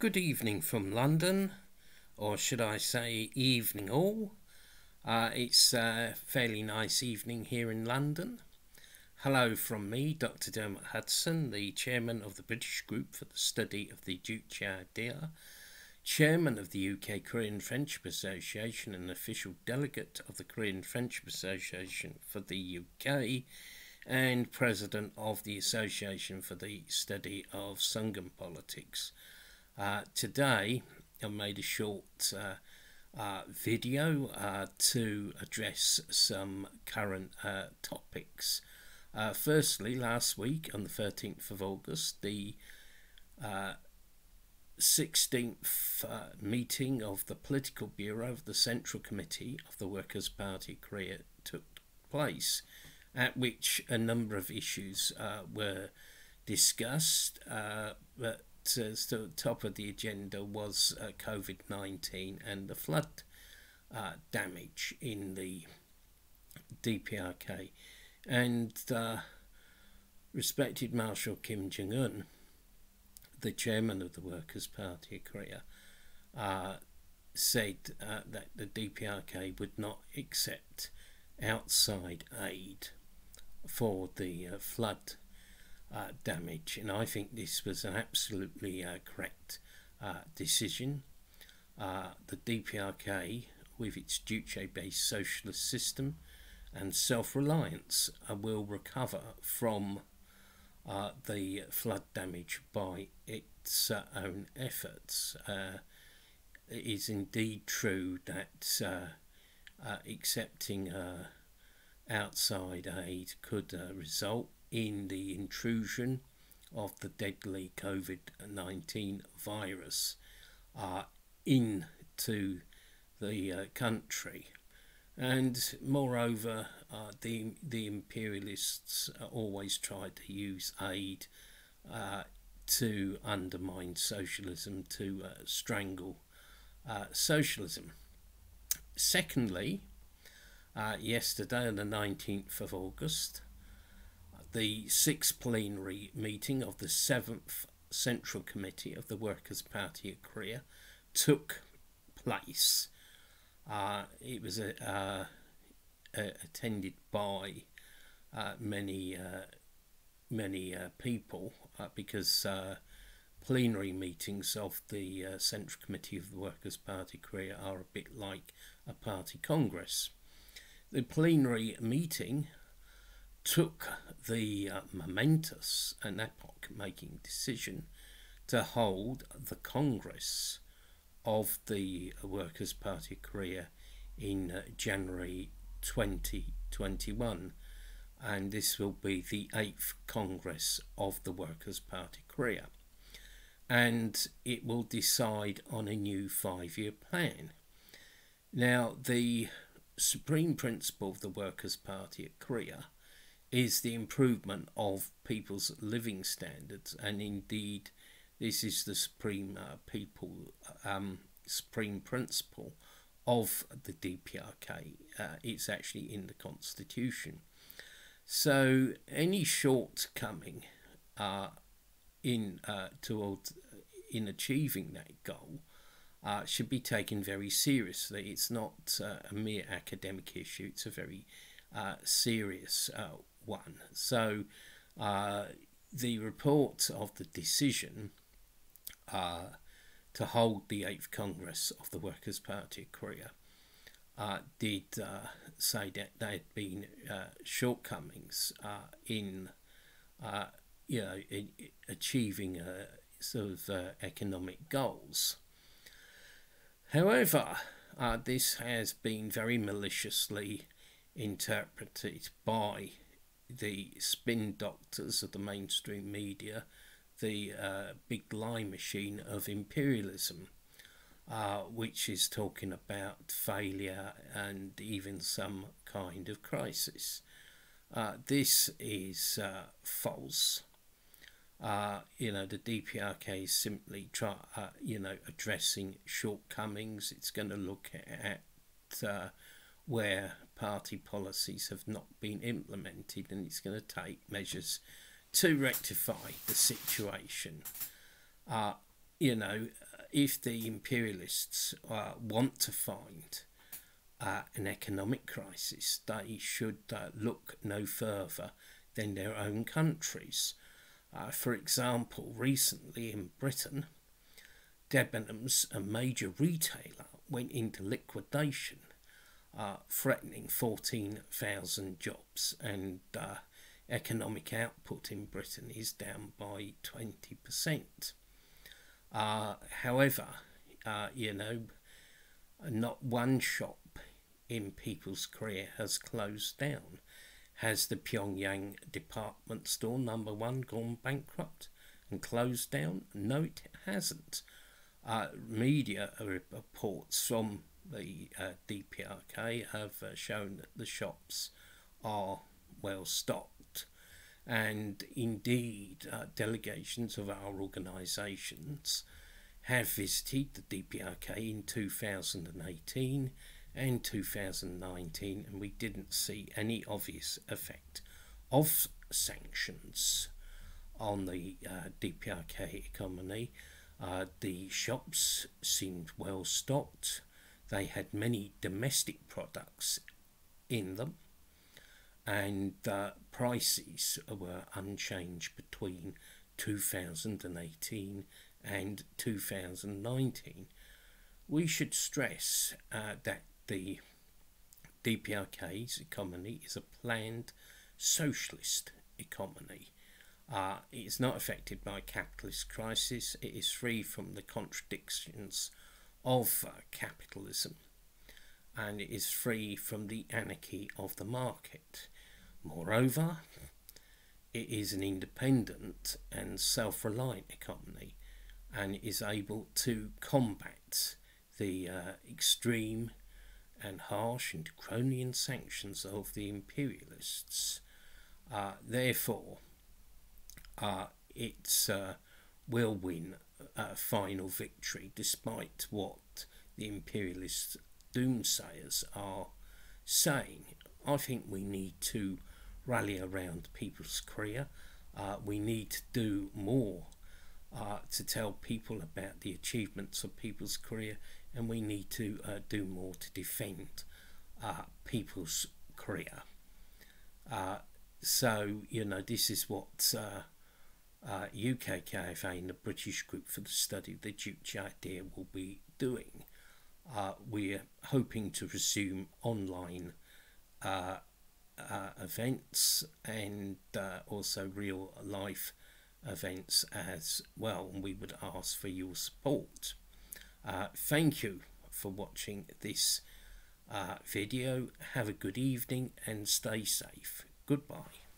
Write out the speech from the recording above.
Good evening from London, or should I say evening all. Uh, it's a fairly nice evening here in London. Hello from me, Dr. Dermot Hudson, the chairman of the British Group for the Study of the Juche Idea, chairman of the UK Korean Friendship Association and official delegate of the Korean Friendship Association for the UK, and president of the Association for the Study of Songun Politics. Uh, today, I made a short uh, uh, video uh, to address some current uh, topics. Uh, firstly, last week on the 13th of August, the 16th meeting of the Political Bureau of the Central Committee of the Workers' Party Korea took place at which a number of issues uh, were discussed. Uh, but uh, so top of the agenda was uh, COVID 19 and the flood uh, damage in the DPRK. And uh, respected Marshal Kim Jong un, the chairman of the Workers' Party of Korea, said that the DPRK would not accept outside aid for the uh, flood uh, damage, and I think this was an absolutely uh, correct uh, decision. Uh, the DPRK, with its Juche based socialist system and self reliance, uh, will recover from the flood damage by its own efforts. it is indeed true that accepting outside aid could uh, result in the intrusion of the deadly COVID 19 virus uh, into the uh, country. And moreover, uh, the, the imperialists always tried to use aid uh, to undermine socialism, to uh, strangle socialism. Secondly, uh, yesterday on the 19th of August, the sixth plenary meeting of the seventh Central Committee of the Workers' Party of Korea took place. Uh, it was a, uh, attended by uh, many uh, many uh, people because plenary meetings of the Central Committee of the Workers' Party of Korea are a bit like a party congress. The plenary meeting took the uh, momentous and epoch making decision to hold the Congress of the Workers' Party Korea in uh, January 2021 and this will be the eighth Congress of the Workers' Party Korea. And it will decide on a new five year plan. Now, the supreme principle of the Workers' Party at Korea is the improvement of people's living standards, and indeed, this is the supreme uh, people um, supreme principle of the DPRK. Uh, it's actually in the constitution. So any shortcoming uh, in uh, towards in achieving that goal uh, should be taken very seriously. It's not uh, a mere academic issue, it's a very serious one. So, uh, the report of the decision uh, to hold the 8th Congress of the Workers' Party of Korea uh, did uh, say that there had been uh, shortcomings in, you know, in achieving sort of economic goals. However, uh, this has been very maliciously interpreted by the spin doctors of the mainstream media, the uh, big lie machine of imperialism, uh, which is talking about failure and even some kind of crisis. Uh, this is uh, false uh, you know, the DPRK is simply try, uh, you know, addressing shortcomings. It's going to look at where party policies have not been implemented, and it's going to take measures to rectify the situation. Uh, you know, if the imperialists uh, want to find uh, an economic crisis, they should uh, look no further than their own countries. Uh, for example, recently in Britain, Debenhams, a major retailer, went into liquidation, uh, threatening 14,000 jobs, and uh, economic output in Britain is down by 20%. Uh, however, uh, you know, not one shop in People's Korea has closed down. Has the Pyongyang department store number one gone bankrupt and closed down? No, it hasn't. Uh, media reports from the uh, DPRK have uh, shown that the shops are well stocked, and indeed, uh, delegations of our organisations have visited the DPRK in 2018 and 2019, and we didn't see any obvious effect of sanctions on the uh, DPRK economy. Uh, the shops seemed well stocked. They had many domestic products in them, and uh, prices were unchanged between 2018 and 2019. We should stress uh, that the DPRK's economy is a planned socialist economy. Uh, it is not affected by capitalist crisis. It is free from the contradictions of uh, capitalism, and is free from the anarchy of the market. Moreover, it is an independent and self-reliant economy, and is able to combat the uh, extreme and harsh and draconian sanctions of the imperialists. Uh, therefore, uh, it uh, will win a final victory despite what the imperialist doomsayers are saying. I think we need to rally around People's Korea. Uh, we need to do more uh, to tell people about the achievements of People's Korea and we need to uh, do more to defend uh, people's Korea. Uh, so, you know, this is what uh, uh, UKKFA and the British Group for the Study the Juche idea will be doing. Uh, we're hoping to resume online events and also real life events as well, and we would ask for your support. Uh, thank you for watching this uh, video. Have a good evening and stay safe. Goodbye.